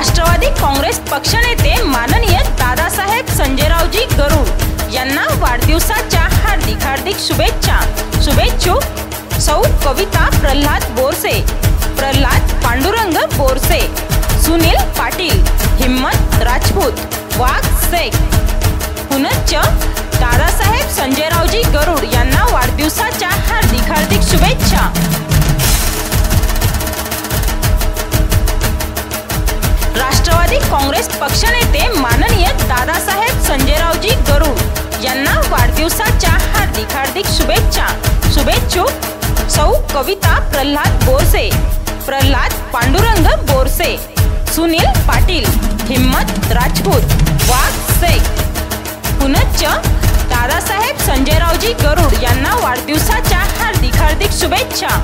राष्ट्रवादी काँग्रेस पक्षनेते माननीय दादासाहेब संजयरावजी गरुड यांना वाढदिवसाच्या हार्दिक हार्दिक शुभेच्छा. शुभेच्छुक सौ कविता प्रल्हाद बोरसे प्रल्हाद पांडुरंग बोरसे सुनील पाटील हिम्मत राजपूत वाघ शेख. काँग्रेस पक्षनेते माननीय दादासाहेब संजयरावजी गरुड यांना वाढदिवसाच्या हार्दिक हार्दिक शुभेच्छा. शुभेच्छुक सौ कविता प्रल्हाद बोरसे प्रल्हाद पांडुरंग बोरसे सुनील पाटील हिम्मत राजपूत वाघ शेख. पुनश्च दादासाहेब संजयरावजी गरुड यांना वाढदिवसाच्या हार्दिक हार्दिक शुभेच्छा.